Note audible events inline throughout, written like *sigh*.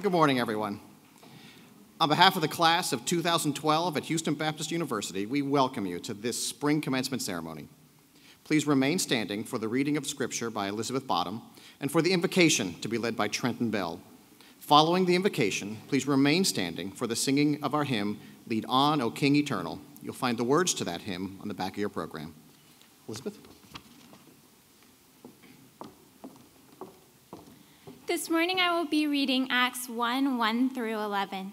Good morning, everyone. On behalf of the class of 2012 at Houston Baptist University, we welcome you to this spring commencement ceremony. Please remain standing for the reading of Scripture by Elizabeth Bottom and for the invocation to be led by Trenton Bell. Following the invocation, please remain standing for the singing of our hymn, Lead On, O King Eternal. You'll find the words to that hymn on the back of your program. Elizabeth? This morning I will be reading Acts 1 1 through 11.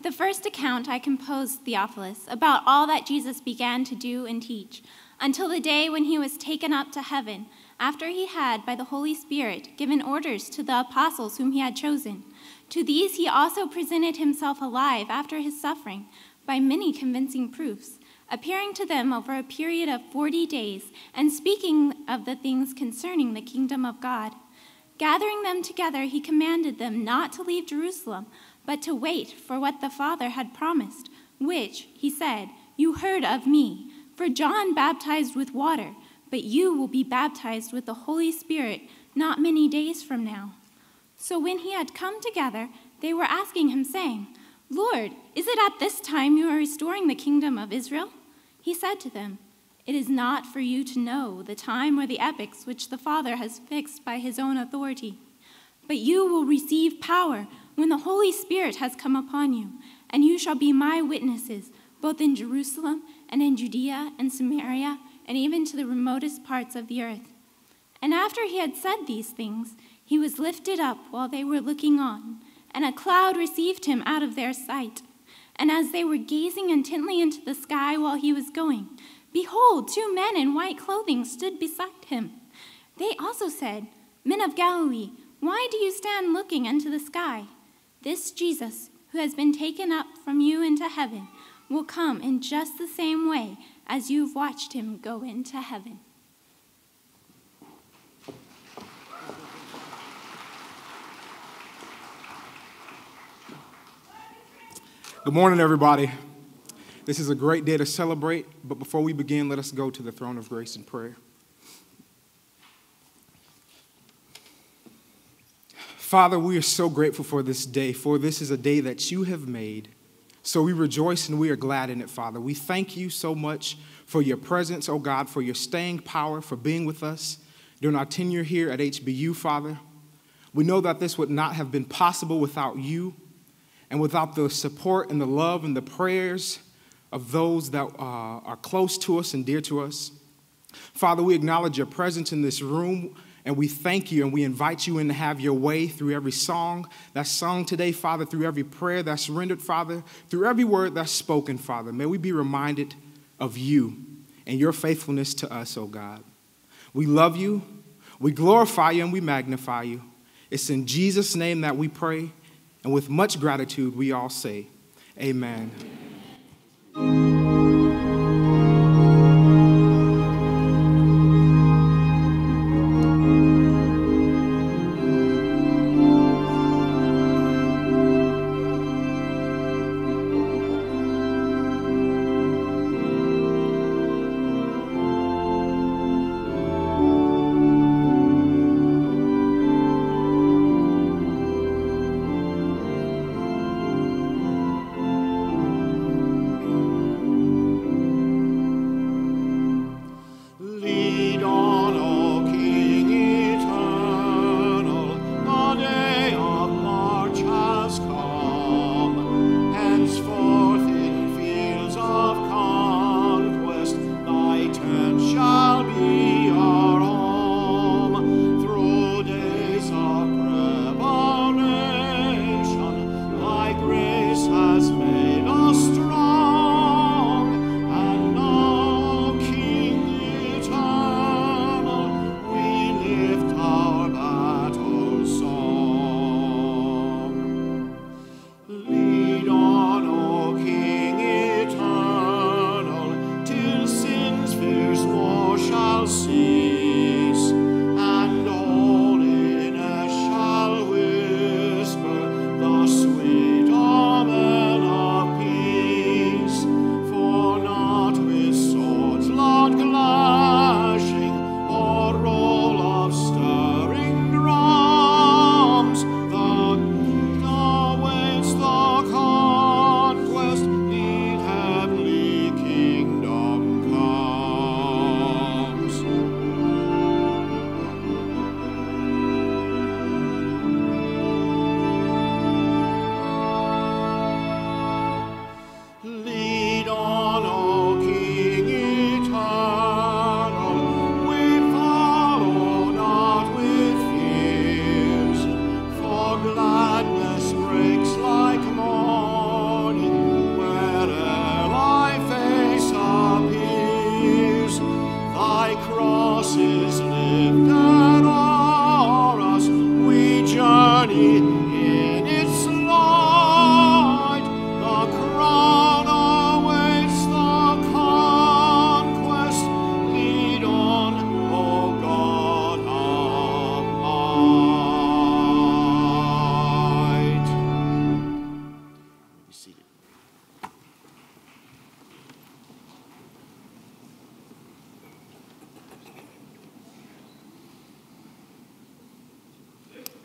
The first account I composed, Theophilus, about all that Jesus began to do and teach, until the day when he was taken up to heaven, after he had, by the Holy Spirit, given orders to the apostles whom he had chosen. To these he also presented himself alive after his suffering by many convincing proofs, appearing to them over a period of forty days and speaking of the things concerning the kingdom of God. Gathering them together, he commanded them not to leave Jerusalem, but to wait for what the Father had promised, which, he said, you heard of me. For John baptized with water, but you will be baptized with the Holy Spirit not many days from now. So when he had come together, they were asking him, saying, Lord, is it at this time you are restoring the kingdom of Israel? He said to them, It is not for you to know the time or the epochs which the Father has fixed by his own authority. But you will receive power when the Holy Spirit has come upon you, and you shall be my witnesses, both in Jerusalem and in Judea and Samaria, and even to the remotest parts of the earth. And after he had said these things, he was lifted up while they were looking on, and a cloud received him out of their sight. And as they were gazing intently into the sky while he was going, behold, two men in white clothing stood beside him. They also said, Men of Galilee, why do you stand looking into the sky? This Jesus, who has been taken up from you into heaven, will come in just the same way as you've watched him go into heaven. Good morning, everybody. This is a great day to celebrate, but before we begin, let us go to the throne of grace in prayer. Father, we are so grateful for this day, for this is a day that you have made. So we rejoice and we are glad in it, Father. We thank you so much for your presence, oh God, for your staying power, for being with us during our tenure here at HBU, Father. We know that this would not have been possible without you and without the support and the love and the prayers of those that uh, are close to us and dear to us. Father, we acknowledge your presence in this room and we thank you and we invite you in to have your way through every song that's sung today, Father, through every prayer that's rendered, Father, through every word that's spoken, Father. May we be reminded of you and your faithfulness to us, oh God. We love you, we glorify you, and we magnify you. It's in Jesus' name that we pray. And with much gratitude, we all say, Amen. Thank you.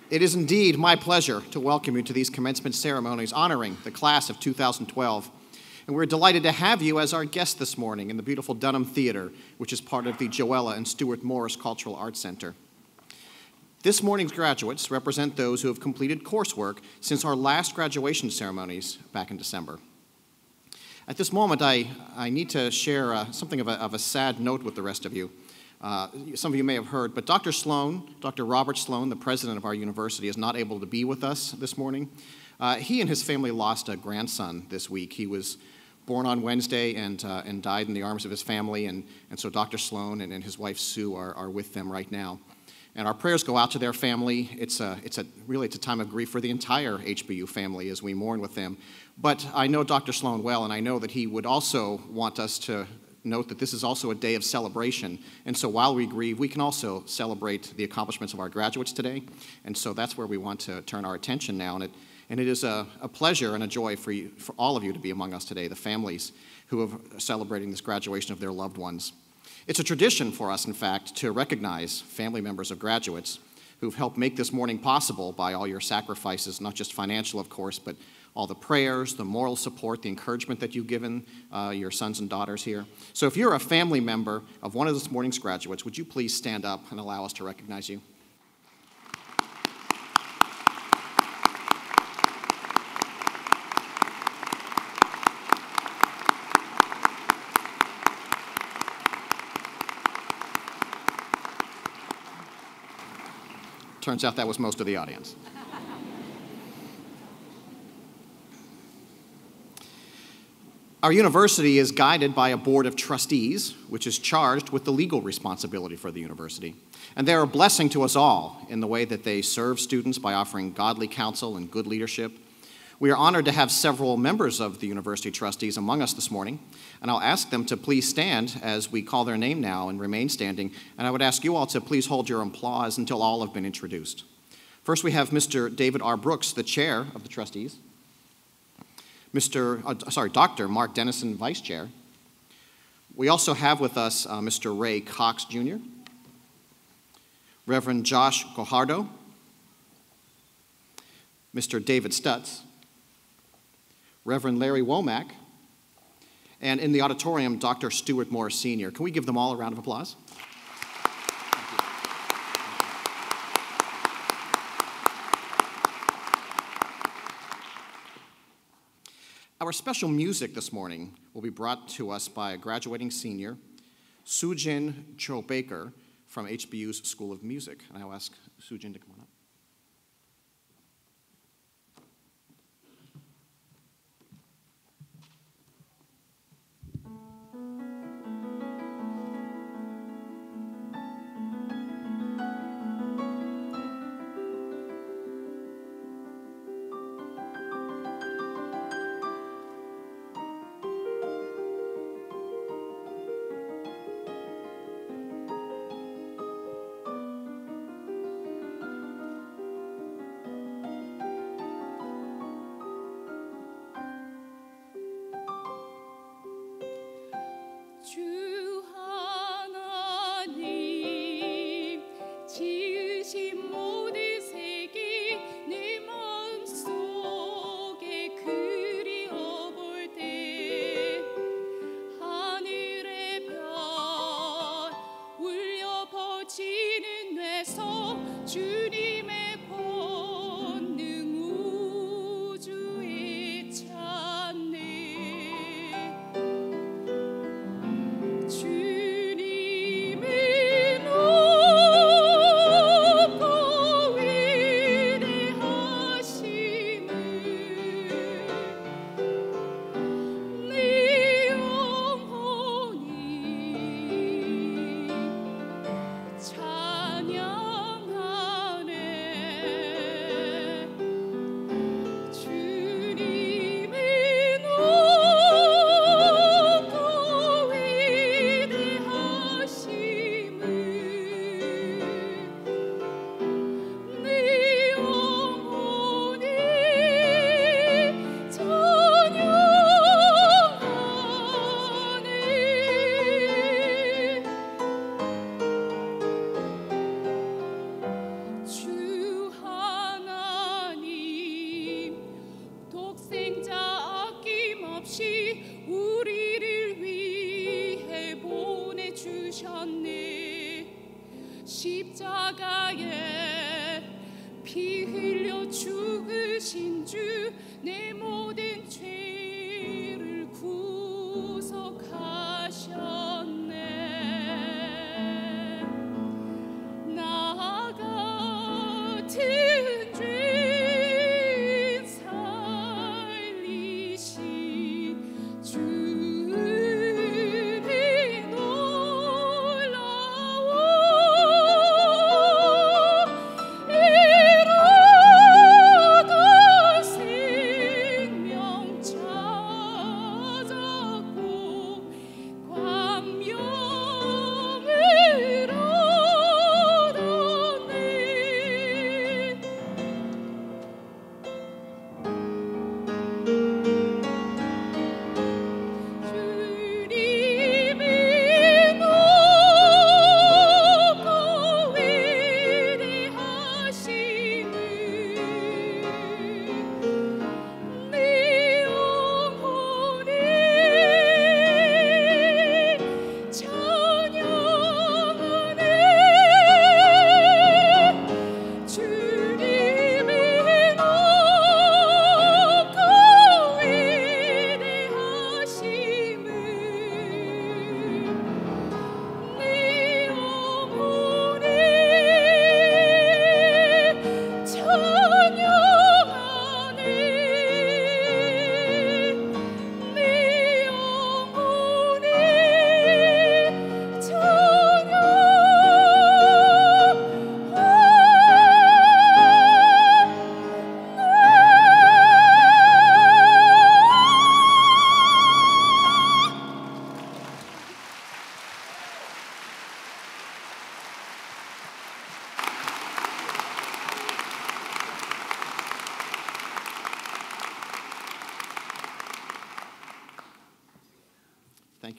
It is indeed my pleasure to welcome you to these commencement ceremonies honoring the class of 2012. And we're delighted to have you as our guest this morning in the beautiful Dunham Theater, which is part of the Joella and Stuart Morris Cultural Arts Center. This morning's graduates represent those who have completed coursework since our last graduation ceremonies back in December. At this moment, I, I need to share uh, something of a, of a sad note with the rest of you. Uh, some of you may have heard, but Dr. Sloan, Dr. Robert Sloan, the president of our university, is not able to be with us this morning. Uh, he and his family lost a grandson this week. He was born on Wednesday and, uh, and died in the arms of his family, and, and so Dr. Sloan and, and his wife Sue are, are with them right now. And our prayers go out to their family. It's, a, it's a, really it's a time of grief for the entire HBU family as we mourn with them. But I know Dr. Sloan well, and I know that he would also want us to note that this is also a day of celebration. And so while we grieve, we can also celebrate the accomplishments of our graduates today. And so that's where we want to turn our attention now. And it, and it is a, a pleasure and a joy for, you, for all of you to be among us today, the families who are celebrating this graduation of their loved ones. It's a tradition for us, in fact, to recognize family members of graduates who've helped make this morning possible by all your sacrifices, not just financial, of course, but all the prayers, the moral support, the encouragement that you've given uh, your sons and daughters here. So, if you're a family member of one of this morning's graduates, would you please stand up and allow us to recognize you? Turns out that was most of the audience. Our university is guided by a board of trustees, which is charged with the legal responsibility for the university. And they're a blessing to us all in the way that they serve students by offering godly counsel and good leadership. We are honored to have several members of the university trustees among us this morning, and I'll ask them to please stand as we call their name now and remain standing. And I would ask you all to please hold your applause until all have been introduced. First, we have Mr. David R. Brooks, the chair of the trustees. Mr. Uh, sorry, Dr. Mark Dennison, Vice Chair. We also have with us uh, Mr. Ray Cox Jr., Reverend Josh Gohardo, Mr. David Stutz, Reverend Larry Womack, and in the auditorium, Dr. Stuart Morris Sr. Can we give them all a round of applause? Our special music this morning will be brought to us by a graduating senior, Sujin Cho Baker from HBU's School of Music. And I'll ask Sujin to come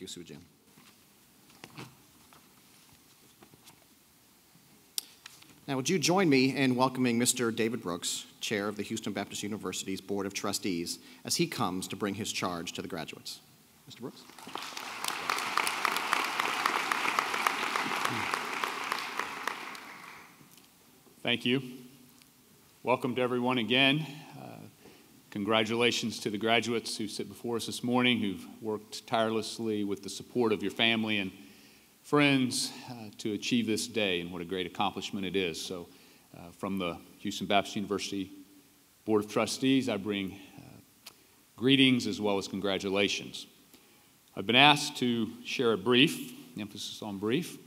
you, Sujin. Now, would you join me in welcoming Mr. David Brooks, Chair of the Houston Baptist University's Board of Trustees, as he comes to bring his charge to the graduates? Mr. Brooks? Thank you. Welcome to everyone again. Congratulations to the graduates who sit before us this morning, who've worked tirelessly with the support of your family and friends uh, to achieve this day, and what a great accomplishment it is. So, uh, from the Houston Baptist University Board of Trustees, I bring uh, greetings as well as congratulations. I've been asked to share a brief, emphasis on brief,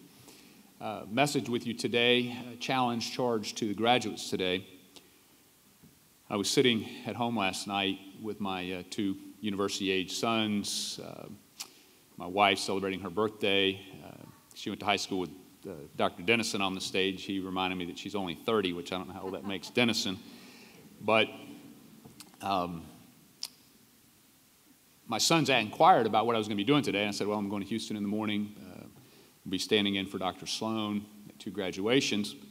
uh, message with you today, a challenge charge to the graduates today. I was sitting at home last night with my uh, two university age sons, uh, my wife celebrating her birthday. Uh, she went to high school with uh, Dr. Dennison on the stage. He reminded me that she's only 30, which I don't know how old that makes Dennison. But um, my sons inquired about what I was going to be doing today. I said, Well, I'm going to Houston in the morning I'll be standing in for Dr. Sloan at two graduations. And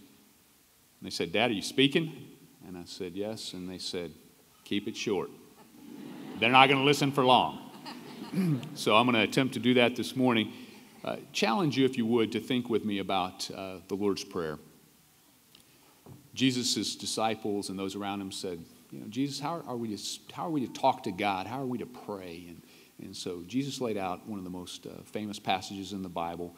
they said, Dad, are you speaking? And I said, Yes. And they said, Keep it short. They're not going to listen for long. *clears throat* so I'm going to attempt to do that this morning. Uh, challenge you, if you would, to think with me about uh, the Lord's Prayer. Jesus' disciples and those around him said, you know, Jesus, how are, we to, how are we to talk to God? How are we to pray? And, and so Jesus laid out one of the most uh, famous passages in the Bible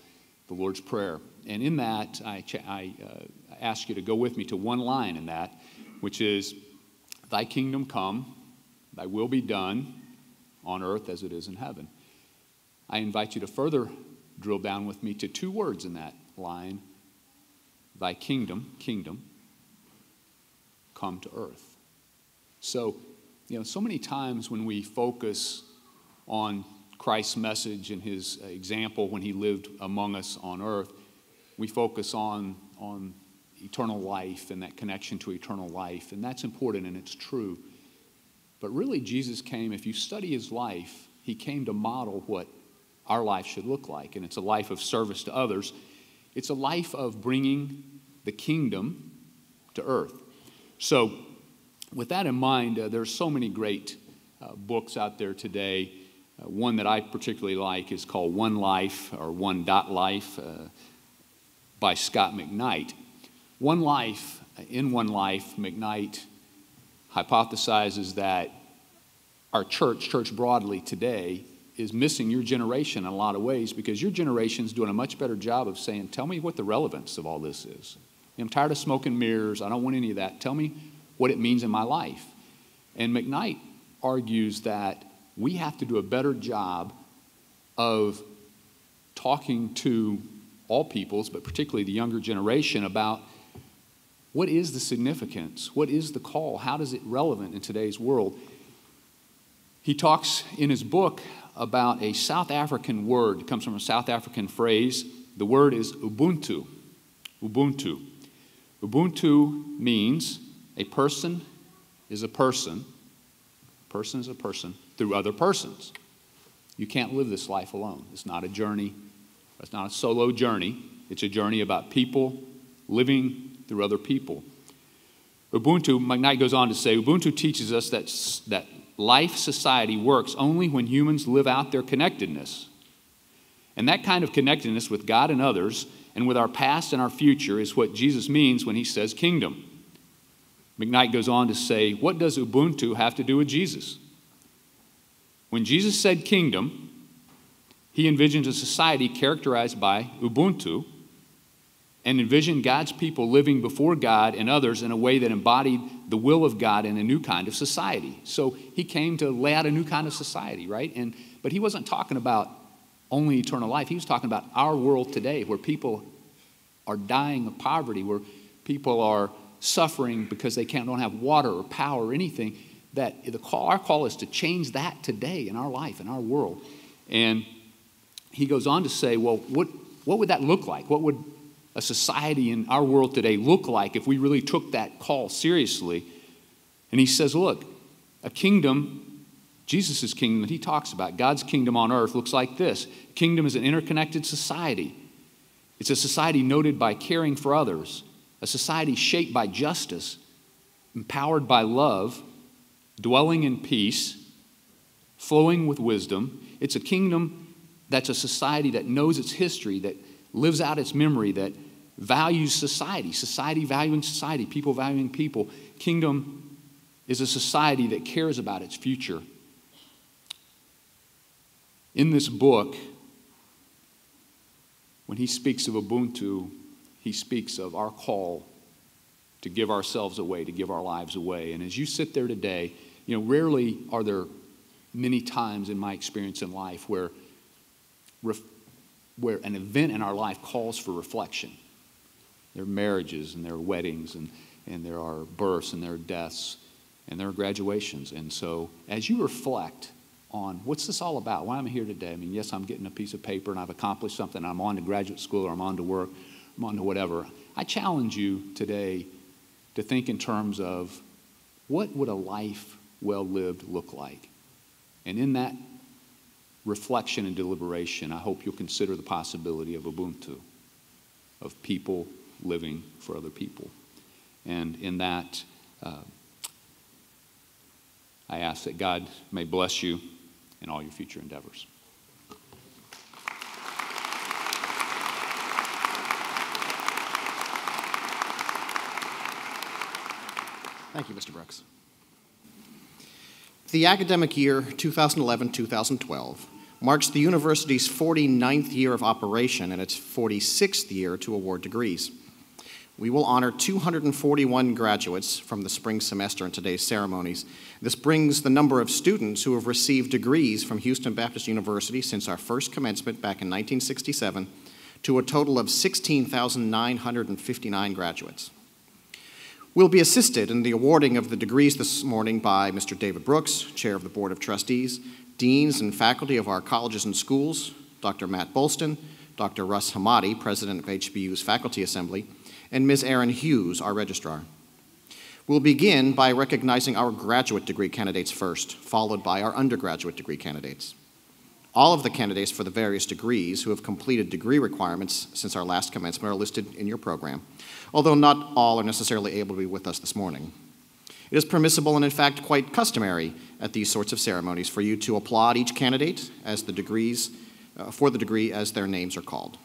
the Lord's Prayer. And in that, I, I uh, ask you to go with me to one line in that, which is, Thy kingdom come, thy will be done on earth as it is in heaven. I invite you to further drill down with me to two words in that line Thy kingdom, kingdom, come to earth. So, you know, so many times when we focus on Christ's message and his example when he lived among us on earth, we focus on, on eternal life and that connection to eternal life. And that's important and it's true. But really, Jesus came, if you study his life, he came to model what our life should look like. And it's a life of service to others, it's a life of bringing the kingdom to earth. So, with that in mind, uh, there's so many great uh, books out there today uh, one that I particularly like is called One Life or One Dot Life uh, by Scot McKnight. One Life, in One Life, McKnight hypothesizes that our church, church broadly today, is missing your generation in a lot of ways because your generation is doing a much better job of saying, Tell me what the relevance of all this is. I'm tired of smoking mirrors. I don't want any of that. Tell me what it means in my life. And McKnight argues that we have to do a better job of talking to all peoples, but particularly the younger generation, about what is the significance? What is the call? How does it relevant in today's world? He talks in his book about a South African word. It comes from a South African phrase. The word is Ubuntu. Ubuntu. Ubuntu means a person is a person. Person is a person through other persons. You can't live this life alone. It's not a journey, it's not a solo journey. It's a journey about people living through other people. Ubuntu, McKnight goes on to say, Ubuntu teaches us that, that life society works only when humans live out their connectedness. And that kind of connectedness with God and others, and with our past and our future, is what Jesus means when he says kingdom. McKnight goes on to say, What does Ubuntu have to do with Jesus? When Jesus said kingdom, he envisioned a society characterized by Ubuntu and envisioned God's people living before God and others in a way that embodied the will of God in a new kind of society. So he came to lay out a new kind of society, right? And but he wasn't talking about only eternal life. He was talking about our world today where people are dying of poverty, where people are suffering because they can't don't have water or power or anything that the call, our call is to change that today in our life, in our world. And he goes on to say, well, what, what would that look like? What would a society in our world today look like if we really took that call seriously? And he says, look, a kingdom Jesus' kingdom that he talks about, God's kingdom on earth, looks like this Kingdom is an interconnected society. It's a society noted by caring for others, a society shaped by justice, empowered by love, dwelling in peace, flowing with wisdom. It's a kingdom that's a society that knows its history, that lives out its memory, that values society, society valuing society, people valuing people. Kingdom is a society that cares about its future. In this book, when he speaks of Ubuntu, he speaks of our call to give ourselves away, to give our lives away. And as you sit there today, you know, rarely are there many times in my experience in life where, where an event in our life calls for reflection. There are marriages and there are weddings and, and there are births and there are deaths and there are graduations. And so as you reflect on what's this all about? Why am I here today? I mean, yes, I'm getting a piece of paper and I've accomplished something. I'm on to graduate school or I'm on to work, I'm on to whatever. I challenge you today to think in terms of what would a life well lived look like? And in that reflection and deliberation, I hope you'll consider the possibility of Ubuntu, of people living for other people. And in that, uh, I ask that God may bless you in all your future endeavors. Thank you, Mr. Brooks. The academic year 2011 2012 marks the university's 49th year of operation and its 46th year to award degrees. We will honor 241 graduates from the spring semester in today's ceremonies. This brings the number of students who have received degrees from Houston Baptist University since our first commencement back in 1967 to a total of 16,959 graduates. We'll be assisted in the awarding of the degrees this morning by Mr. David Brooks, Chair of the Board of Trustees, deans and faculty of our colleges and schools, Dr. Matt Bolston, Dr. Russ Hamadi, President of HBU's Faculty Assembly, and Ms. Erin Hughes, our registrar. We'll begin by recognizing our graduate degree candidates first, followed by our undergraduate degree candidates. All of the candidates for the various degrees who have completed degree requirements since our last commencement are listed in your program although not all are necessarily able to be with us this morning. It is permissible and, in fact, quite customary at these sorts of ceremonies for you to applaud each candidate as the degrees, uh, for the degree as their names are called.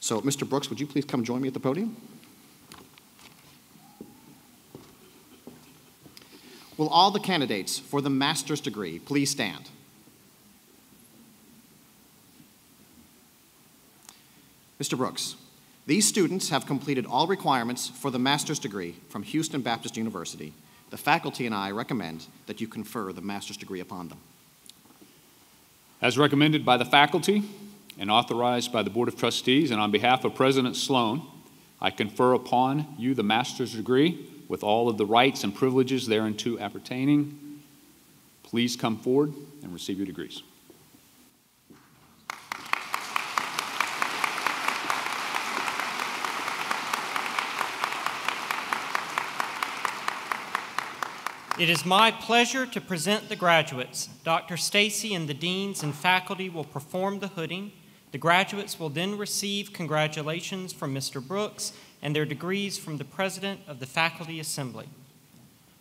So, Mr. Brooks, would you please come join me at the podium? Will all the candidates for the master's degree please stand? Mr. Brooks, these students have completed all requirements for the master's degree from Houston Baptist University. The faculty and I recommend that you confer the master's degree upon them. As recommended by the faculty and authorized by the Board of Trustees, and on behalf of President Sloan, I confer upon you the master's degree with all of the rights and privileges thereunto appertaining. Please come forward and receive your degrees. It is my pleasure to present the graduates. Dr. Stacy and the deans and faculty will perform the hooding. The graduates will then receive congratulations from Mr. Brooks and their degrees from the President of the Faculty Assembly.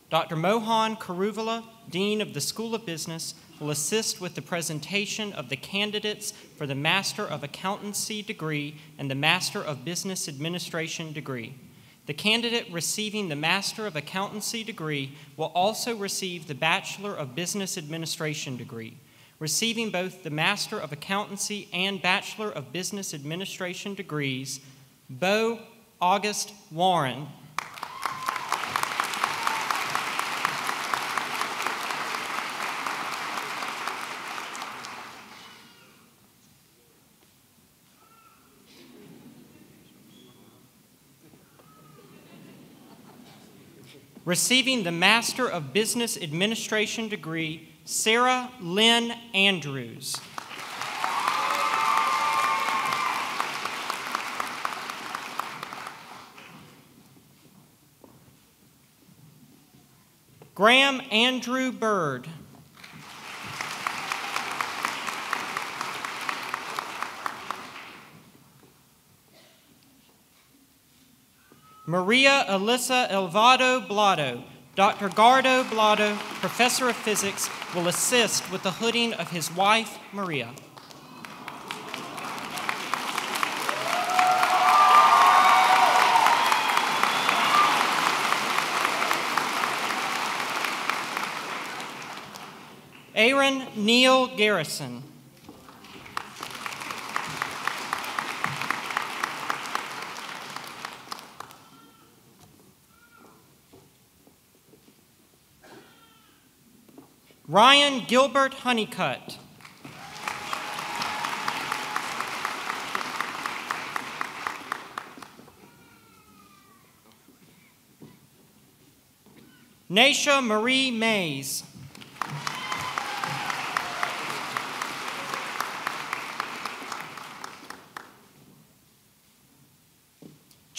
Dr. Mohan Kuruvilla, Dean of the School of Business, will assist with the presentation of the candidates for the Master of Accountancy degree and the Master of Business Administration degree. The candidate receiving the Master of Accountancy degree will also receive the Bachelor of Business Administration degree. Receiving both the Master of Accountancy and Bachelor of Business Administration degrees, Bo August Warren Receiving the Master of Business Administration degree, Sarah Lynn Andrews. Graham Andrew Bird. Maria Alyssa Elvado Blotto. Dr. Gardo Blotto, professor of physics, will assist with the hooding of his wife, Maria. Aaron Neil Garrison. Ryan Gilbert Honeycutt. Nasha Marie Mays.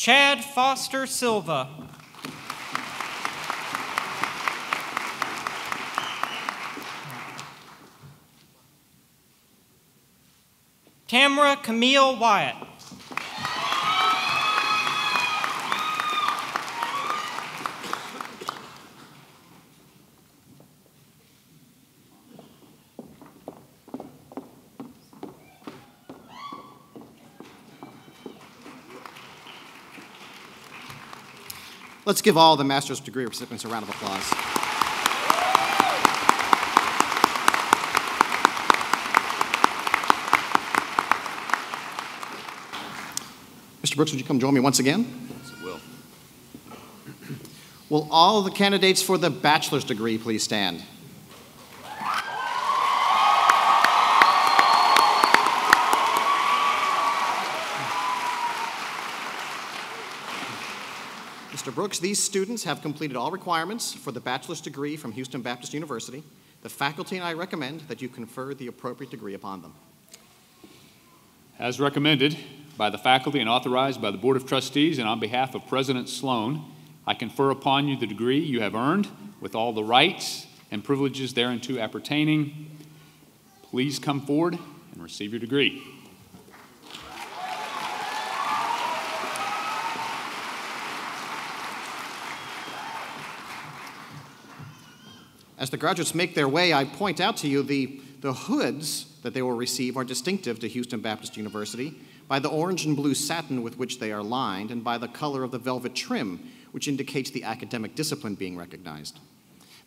Chad Foster Silva. Tamara Camille Wyatt. Let's give all the master's degree recipients a round of applause. Mr. Brooks, would you come join me once again? Yes, it will. Will all the candidates for the bachelor's degree please stand? Brooks, these students have completed all requirements for the bachelor's degree from Houston Baptist University. The faculty and I recommend that you confer the appropriate degree upon them. As recommended by the faculty and authorized by the Board of Trustees and on behalf of President Sloan, I confer upon you the degree you have earned with all the rights and privileges thereunto appertaining. Please come forward and receive your degree. As the graduates make their way, I point out to you the, the hoods that they will receive are distinctive to Houston Baptist University by the orange and blue satin with which they are lined and by the color of the velvet trim, which indicates the academic discipline being recognized.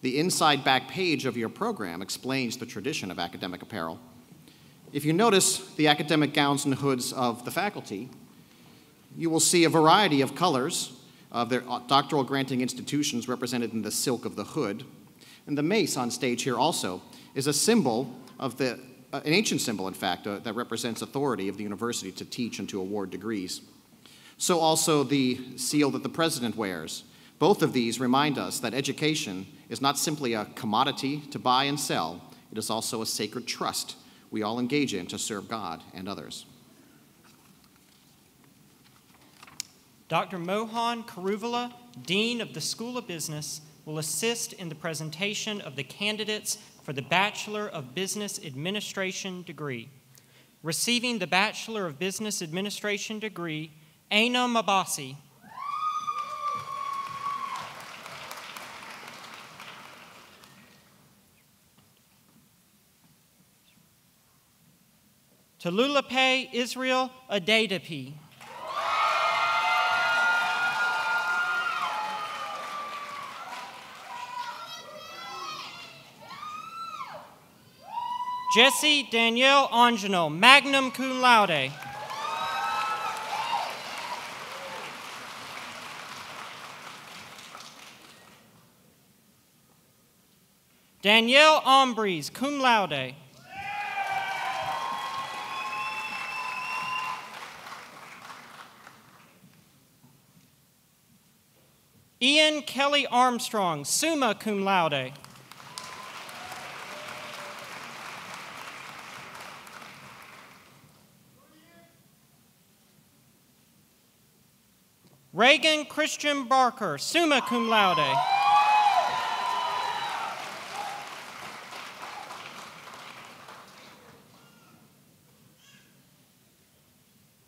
The inside back page of your program explains the tradition of academic apparel. If you notice the academic gowns and hoods of the faculty, you will see a variety of colors of their uh, doctoral granting institutions represented in the silk of the hood. And the mace on stage here also is a symbol of the, uh, an ancient symbol, in fact, uh, that represents authority of the university to teach and to award degrees. So also the seal that the president wears. Both of these remind us that education is not simply a commodity to buy and sell, it is also a sacred trust we all engage in to serve God and others. Dr. Mohan Kuruvilla, Dean of the School of Business, will assist in the presentation of the candidates for the Bachelor of Business Administration degree. Receiving the Bachelor of Business Administration degree, Aina Mabasi. Talulape Israel Adedapi. Jesse Danielle Angelo, magnum cum laude. Danielle Ombres, cum laude. Ian Kelly Armstrong, summa cum laude. Reagan Christian Barker, summa cum laude.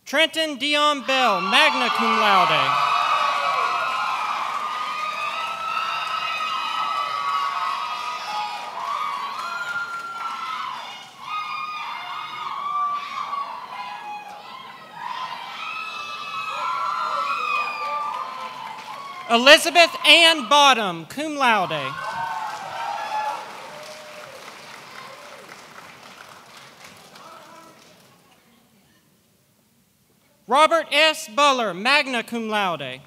Trenton Dion Bell, magna cum laude. Elizabeth Ann Bottom, cum laude. Robert S. Buller, magna cum laude.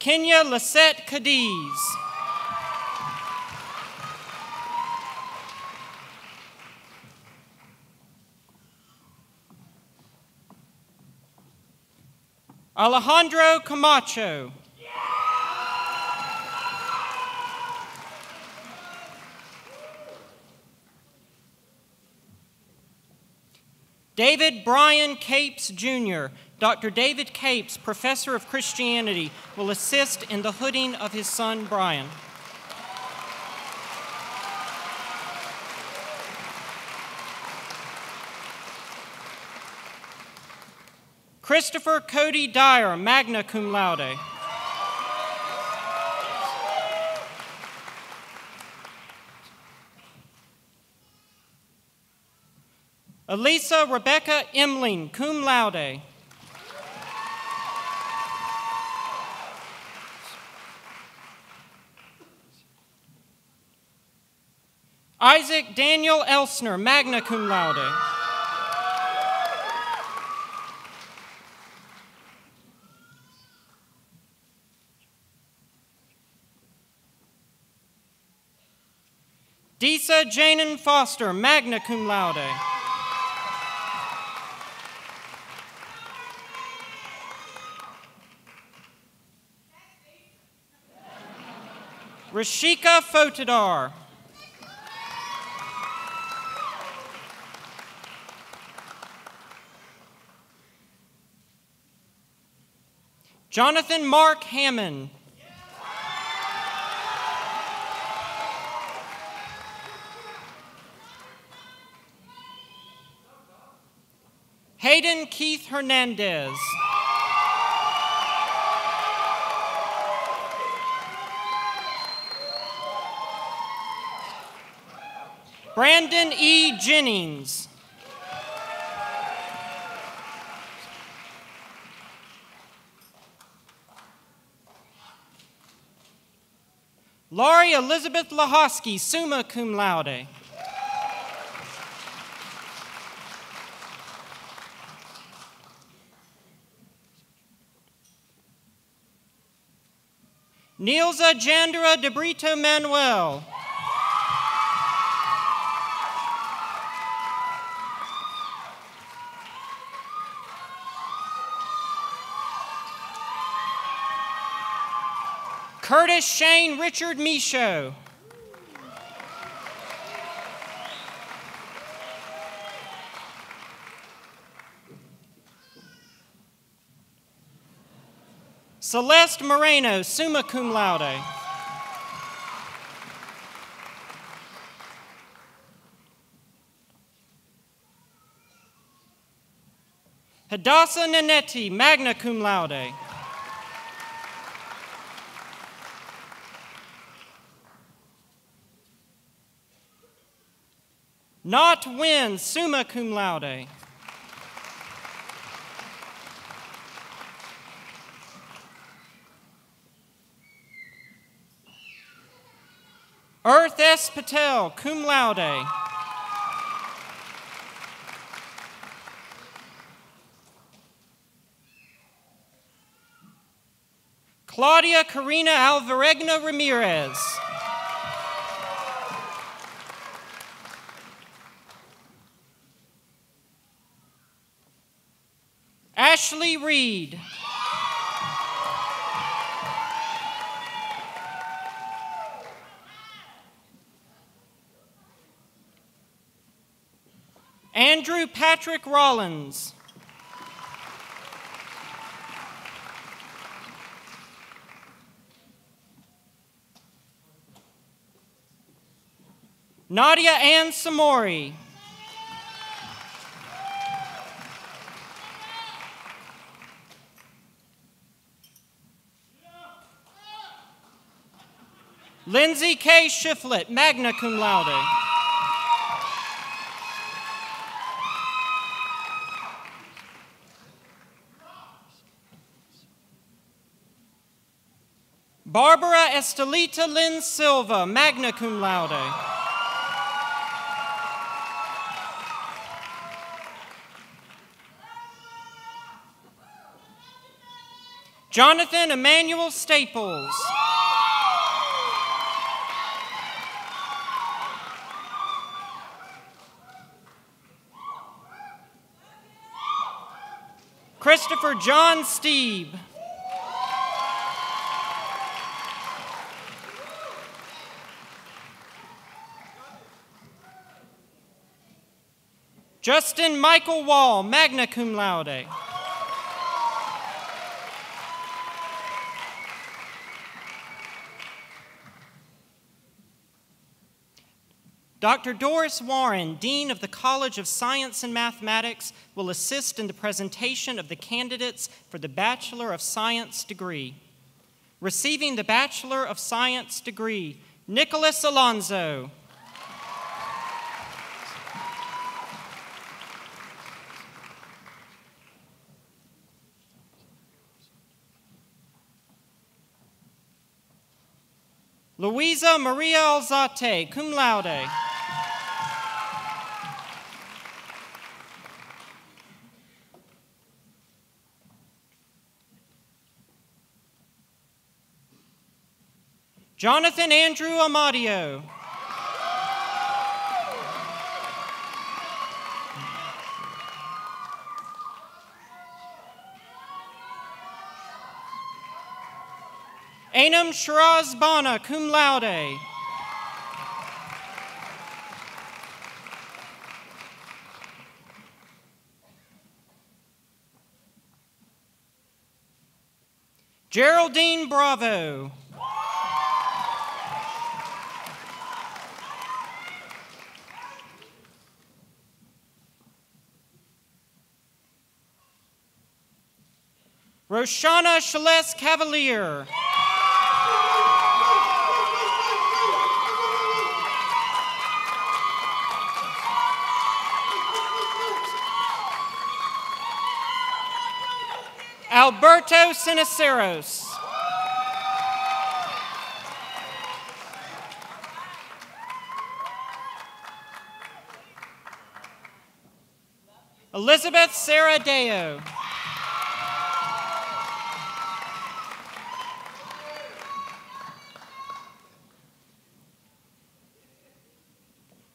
Kenya Lisette Cadiz. Alejandro Camacho. David Brian Capes Jr., Dr. David Capes, professor of Christianity, will assist in the hooding of his son Brian. Christopher Cody Dyer, magna cum laude. Elisa Rebecca Emling, cum laude. Isaac Daniel Elsner, magna cum laude. Disa Janan Foster, magna cum laude. Rashika Fotadar. Jonathan Mark Hammond. Hayden Keith Hernandez. Brandon E. Jennings. Laurie Elizabeth Lahosky, summa cum laude. Nielza Jandra De Brito Manuel. Curtis Shane Richard Michaud. Celeste Moreno, summa cum laude. Hadassah Nanetti, magna cum laude. Not win, summa cum laude. Earth S. Patel, cum laude. Claudia Karina Alvaregna Ramirez. Ashley Reed. Andrew Patrick Rollins. Nadia Ann Samori. Lindsay K. Shiflett, magna cum laude. Barbara Estelita Lynn Silva, magna cum laude. Jonathan Emmanuel Staples. Christopher John Steeb. Justin Michael Wall, magna cum laude. Dr. Doris Warren, Dean of the College of Science and Mathematics, will assist in the presentation of the candidates for the Bachelor of Science degree. Receiving the Bachelor of Science degree, Nicholas Alonzo. Luisa Maria Alzate, cum laude. Jonathan Andrew Amadio. Anam Shiraz Bana, cum laude. Geraldine Bravo. Roshana Shales Cavalier. Alberto Siniceros. Elizabeth Sarah Deo.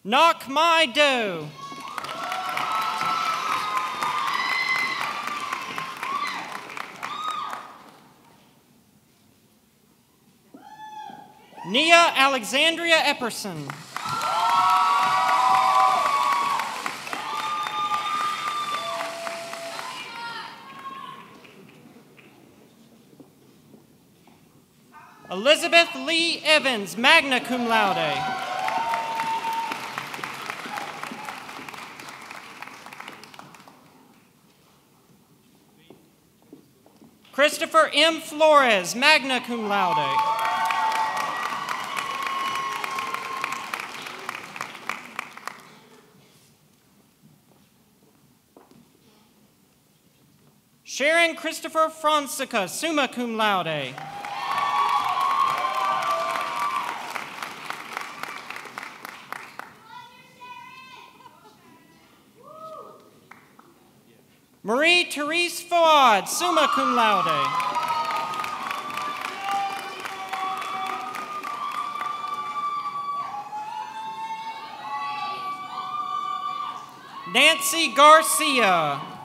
Knock my dough. Nia Alexandria Epperson. Elizabeth Lee Evans, magna cum laude. Christopher M. Flores, magna cum laude. Sharon Christopher Franzica, summa cum laude. Marie Therese Fuad, summa cum laude. Nancy Garcia.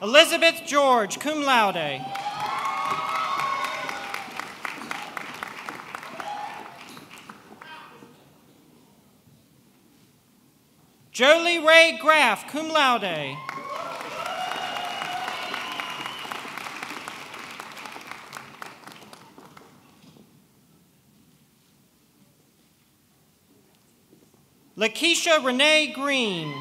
Elizabeth George, cum laude. Jolie Ray Graff, cum laude. Lakeisha Renee Green.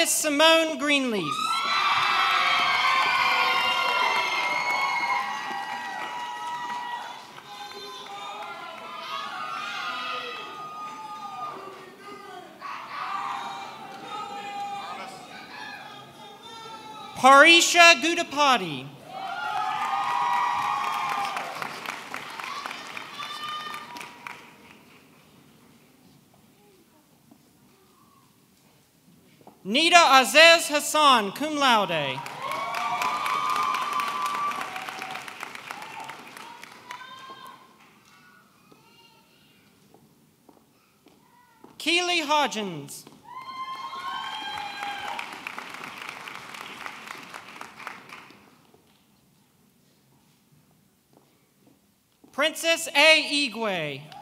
Candace Simone Greenleaf. Parisha Gudapati. Nida Azez Hassan, cum laude. Keely Hodgins. Princess A. Igwe.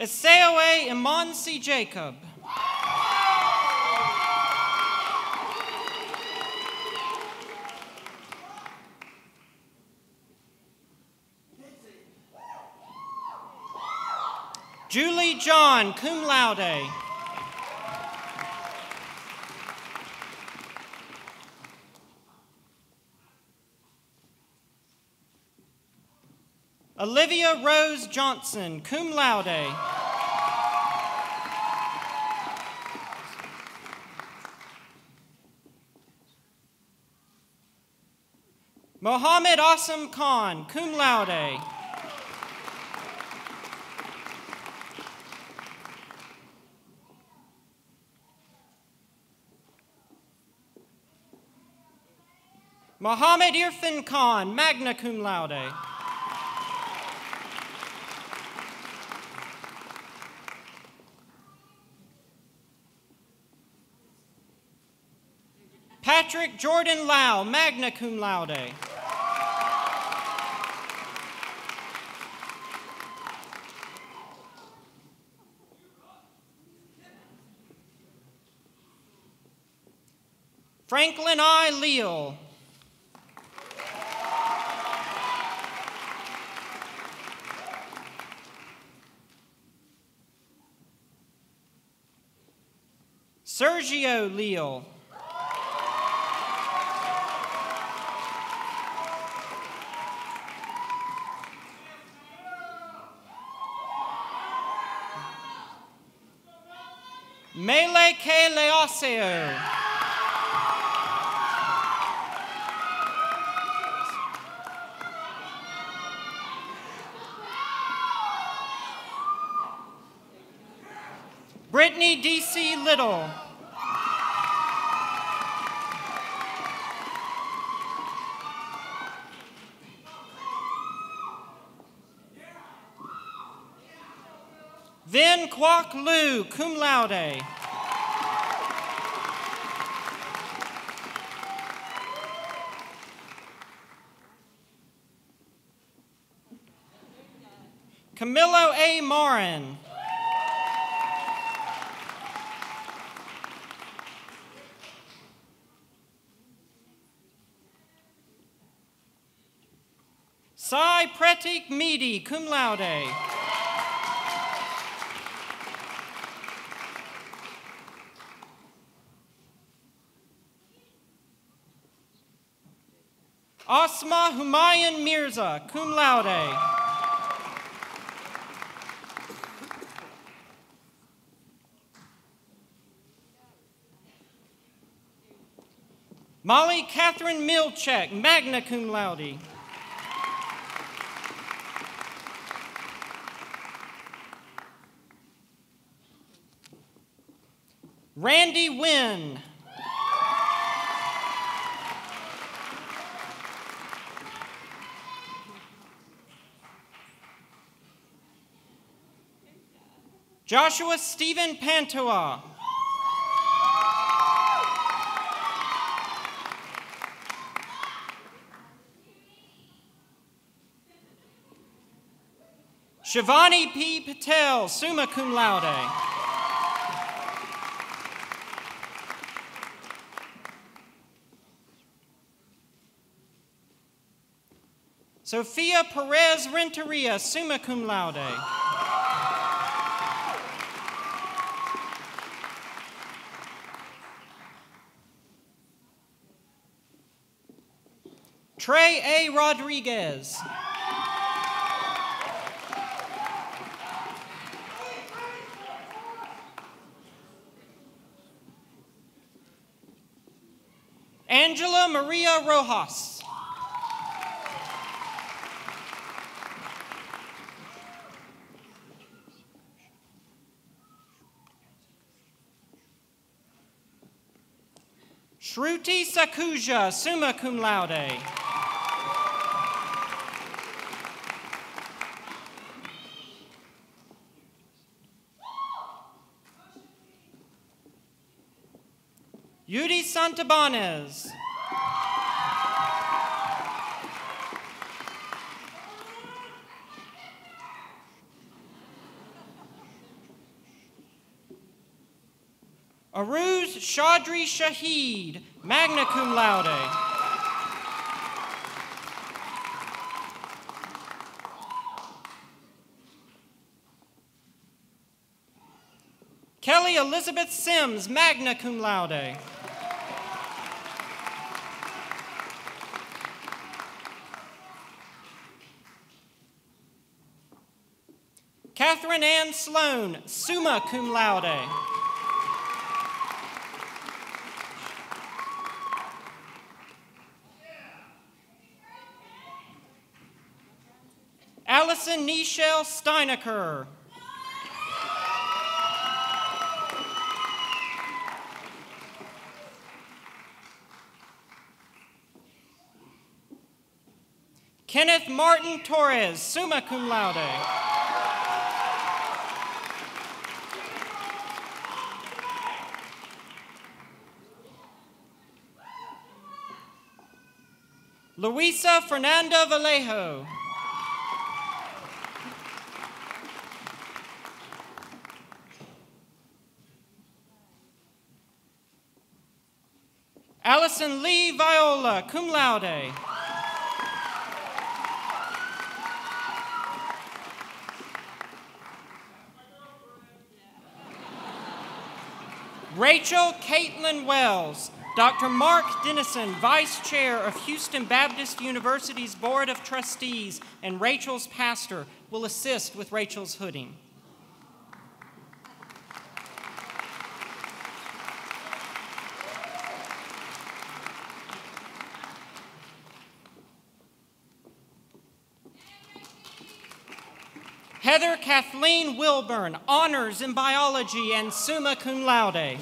Eseoe Imonsi Jacob. Julie John, cum laude. Olivia Rose Johnson, cum laude. Mohammed Asim Khan, cum laude. Mohammed Irfan Khan, magna cum laude. Patrick Jordan Lau, magna cum laude. Franklin I. Leal. Sergio Leal. Mele Ke Leoseo. Brittany D.C. Little. Kwok Lu, cum laude. Camilo A. Marin. Sai Pretik Midi, cum laude. Asma Humayun Mirza, cum laude. Molly Catherine Milchek, magna cum laude. Randy Wynn. Joshua Stephen Pantoa. Shivani P. Patel, summa cum laude. Sophia Perez Renteria, summa cum laude. Trey A. Rodriguez. Angela Maria Rojas. Shruti Sakuja, summa cum laude. Santabanes. Aruz Chaudhry Shahid, magna cum laude. Kelly Elizabeth Sims, magna cum laude. Catherine Ann Sloan, summa cum laude. Allison Nichelle Steinecker. Kenneth Martin Torres, summa cum laude. Luisa Fernanda Vallejo. Allison Lee Viola, cum laude. Rachel Caitlin Wells, Dr. Mark Dennison, Vice Chair of Houston Baptist University's Board of Trustees and Rachel's pastor, will assist with Rachel's hooding. Heather Kathleen Wilburn, honors in biology and summa cum laude.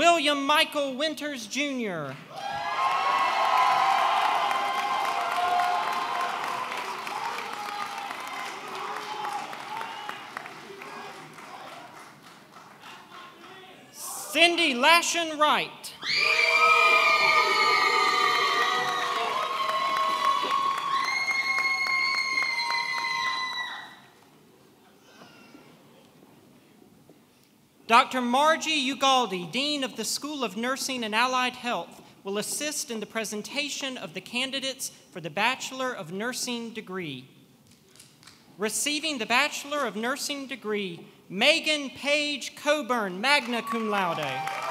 William Michael Winters Jr. Cindy Lashen Wright. Dr. Margie Ugaldi, Dean of the School of Nursing and Allied Health, will assist in the presentation of the candidates for the Bachelor of Nursing degree. Receiving the Bachelor of Nursing degree, Megan Page Coburn, magna cum laude.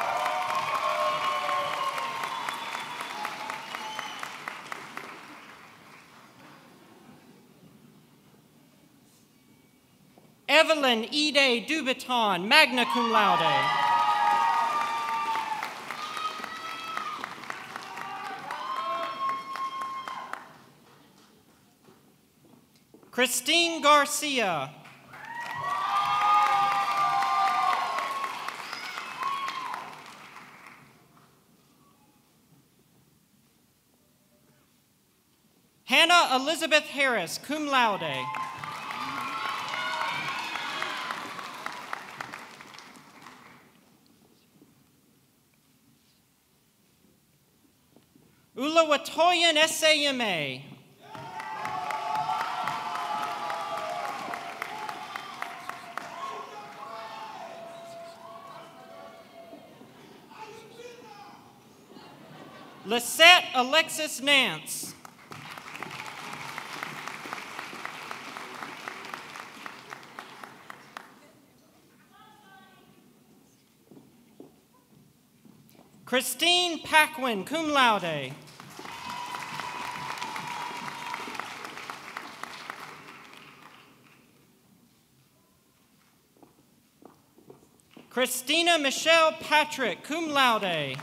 Evelyn Ide Dubiton, magna cum laude. Christine Garcia. Hannah Elizabeth Harris, cum laude. Ulawatoyan SAMA. Lisette Alexis Nance. Christine Paquin, cum laude. Christina Michelle Patrick, cum laude.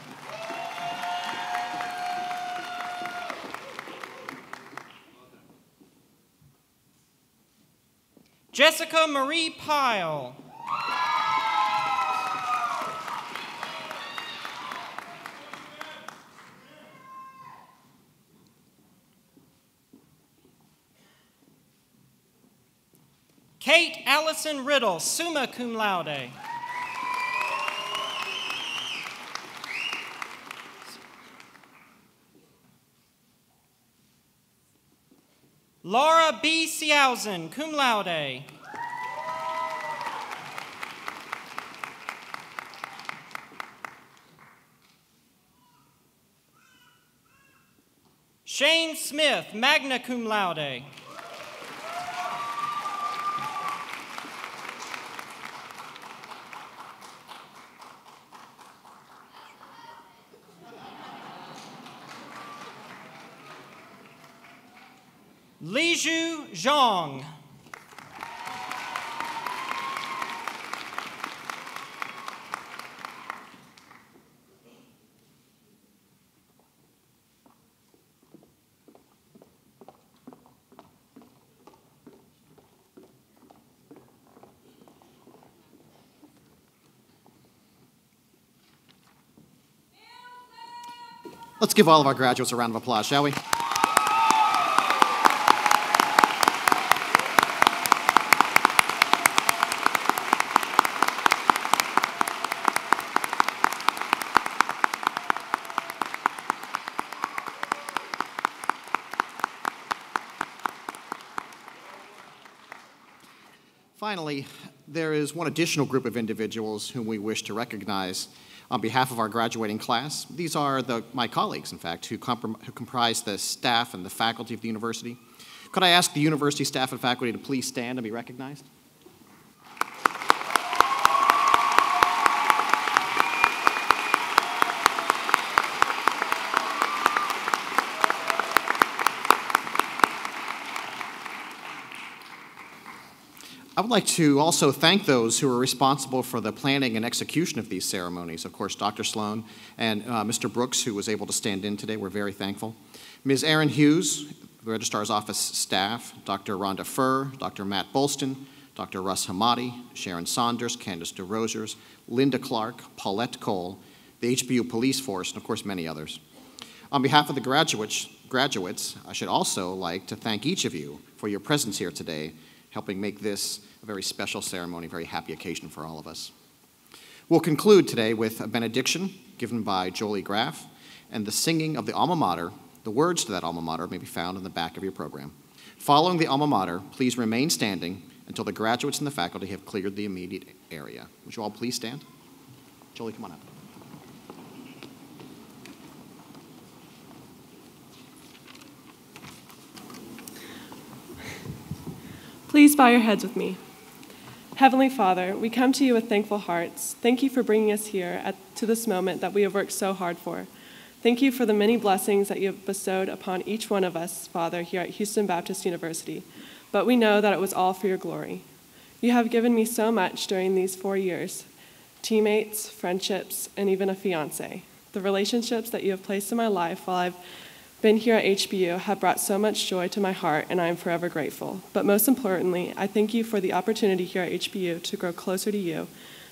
Jessica Marie Pyle. Kate Allison Riddle, summa cum laude. Laura B. Siausen, cum laude. Shane Smith, magna cum laude. Liju Zhang. Let's give all of our graduates a round of applause, shall we? There is one additional group of individuals whom we wish to recognize on behalf of our graduating class. These are the, my colleagues, in fact, who, comprom- who comprise the staff and the faculty of the university. Could I ask the university staff and faculty to please stand and be recognized? Would like to also thank those who are responsible for the planning and execution of these ceremonies. Of course, Dr. Sloan and uh, Mr. Brooks, who was able to stand in today, we're very thankful. Ms. Erin Hughes, the Registrar's Office staff, Dr. Rhonda Furr, Dr. Matt Bolston, Dr. Russ Hamadi, Sharon Saunders, Candace DeRosiers, Linda Clark, Paulette Cole, the HBU Police Force, and of course, many others. On behalf of the graduates, graduates, I should also like to thank each of you for your presence here today helping make this a very special ceremony, a very happy occasion for all of us. We'll conclude today with a benediction given by Jolie Graff and the singing of the alma mater. The words to that alma mater may be found in the back of your program. Following the alma mater, please remain standing until the graduates and the faculty have cleared the immediate area. Would you all please stand? Jolie, come on up. Please bow your heads with me. Heavenly Father, we come to you with thankful hearts. Thank you for bringing us here at, to this moment that we have worked so hard for. Thank you for the many blessings that you have bestowed upon each one of us, Father, here at Houston Baptist University. But we know that it was all for your glory. You have given me so much during these four years teammates, friendships, and even a fiance. The relationships that you have placed in my life while I've been here at HBU have brought so much joy to my heart, and I am forever grateful. But most importantly, I thank you for the opportunity here at HBU to grow closer to you,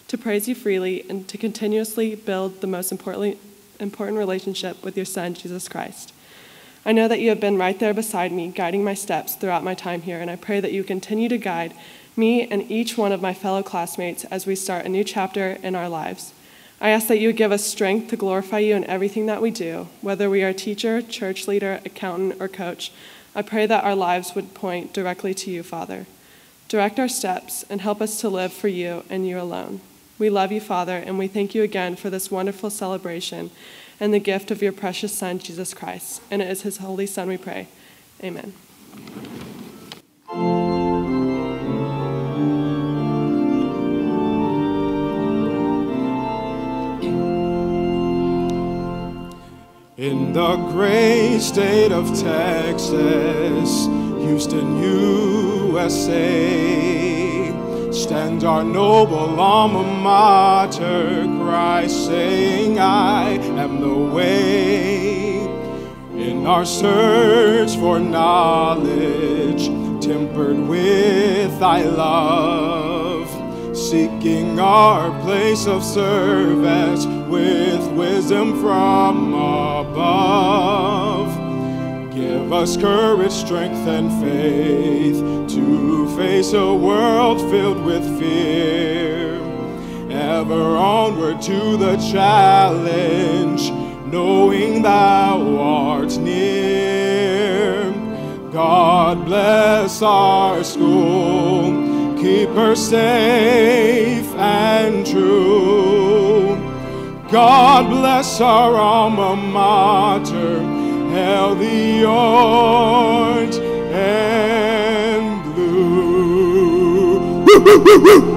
to praise you freely, and to continuously build the most important relationship with your Son, Jesus Christ. I know that you have been right there beside me, guiding my steps throughout my time here, and I pray that you continue to guide me and each one of my fellow classmates as we start a new chapter in our lives. I ask that you give us strength to glorify you in everything that we do, whether we are teacher, church leader, accountant, or coach. I pray that our lives would point directly to you, Father. Direct our steps and help us to live for you and you alone. We love you, Father, and we thank you again for this wonderful celebration and the gift of your precious Son, Jesus Christ. And it is his holy Son we pray. Amen. In the great state of Texas, Houston, USA, stands our noble alma mater, Christ saying, I am the way. In our search for knowledge, tempered with thy love, seeking our place of service with wisdom from above. Give us courage, strength, and faith to face a world filled with fear. Ever onward to the challenge, knowing thou art near. God bless our school, keep her safe and true. God bless our alma mater, hell the orange and blue. Woo, woo, woo.